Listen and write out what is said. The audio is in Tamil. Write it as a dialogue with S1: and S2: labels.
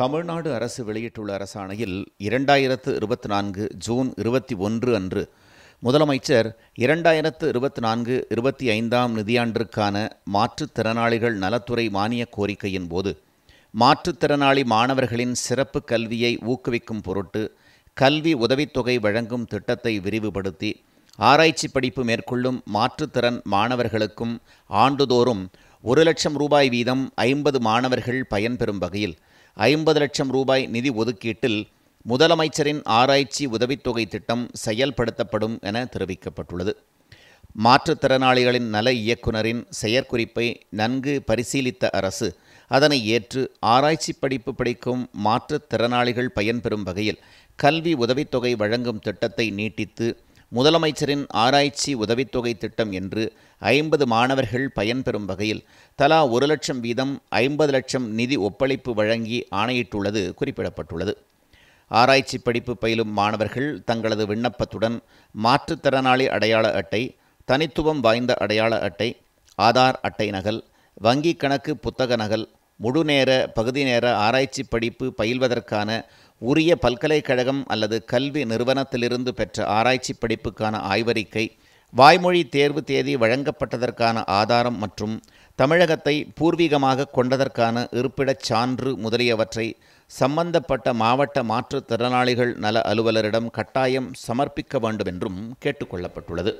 S1: தமிழ்நாடு அரசு வெளியிட்டுள்ள அரசாணையில் இரண்டாயிரத்து இருபத்தி நான்கு ஜூன் இருபத்தி ஒன்று அன்று முதலமைச்சர் இரண்டாயிரத்து இருபத்தி நான்கு இருபத்தி ஐந்தாம் நிதியாண்டிற்கான மாற்றுத்திறனாளிகள் நலத்துறை மானியக் கோரிக்கையின் போது மாற்றுத்திறனாளி மாணவர்களின் சிறப்பு கல்வியை ஊக்குவிக்கும் பொருட்டு கல்வி உதவித்தொகை வழங்கும் திட்டத்தை விரிவுபடுத்தி ஆராய்ச்சி படிப்பு மேற்கொள்ளும் மாற்றுத்திறன் மாணவர்களுக்கும் ஆண்டுதோறும் ஒரு லட்சம் ரூபாய் வீதம் ஐம்பது மாணவர்கள் பயன்பெறும் வகையில் ஐம்பது லட்சம் ரூபாய் நிதி ஒதுக்கீட்டில் முதலமைச்சரின் ஆராய்ச்சி உதவித்தொகை திட்டம் செயல்படுத்தப்படும் என தெரிவிக்கப்பட்டுள்ளது. மாற்றுத்திறனாளிகளின் நல இயக்குனரின் செயற்குறிப்பை நன்கு பரிசீலித்த அரசு அதனை ஏற்று ஆராய்ச்சி படிப்பு படிக்கும் மாற்றுத்திறனாளிகள் பயன்பெறும் வகையில் கல்வி உதவித்தொகை வழங்கும் திட்டத்தை நீட்டித்து முதலமைச்சரின் ஆராய்ச்சி உதவித்தொகை திட்டம் என்று ஐம்பது மாணவர்கள் பயன்பெறும் வகையில் தலா ஒரு லட்சம் வீதம் ஐம்பது லட்சம் நிதி ஒப்பளிப்பு வழங்கி ஆணையிட்டுள்ளது குறிப்பிடப்பட்டுள்ளது. ஆராய்ச்சி படிப்பு பயிலும் மாணவர்கள் தங்களது விண்ணப்பத்துடன் மாற்றுத்திறனாளி அடையாள அட்டை தனித்துவம் வாய்ந்த அடையாள அட்டை ஆதார் அட்டை நகல் வங்கி கணக்கு புத்தக நகல் முழுநேர பகுதி நேர ஆராய்ச்சி படிப்பு பயில்வதற்கான உரிய பல்கலைக்கழகம் அல்லது கல்வி நிறுவனத்திலிருந்து பெற்ற ஆராய்ச்சி படிப்புக்கான ஆய்வறிக்கை வாய்மொழி தேர்வு தேதி வழங்கப்பட்டதற்கான ஆதாரம் மற்றும் தமிழகத்தை பூர்வீகமாக கொண்டதற்கான இருப்பிடச் சான்று முதலியவற்றை சம்பந்தப்பட்ட மாவட்ட மாற்றுத்திறனாளிகள் நல அலுவலரிடம் கட்டாயம் சமர்ப்பிக்க வேண்டும் என்றும் கேட்டுக்கொள்ளப்பட்டுள்ளது.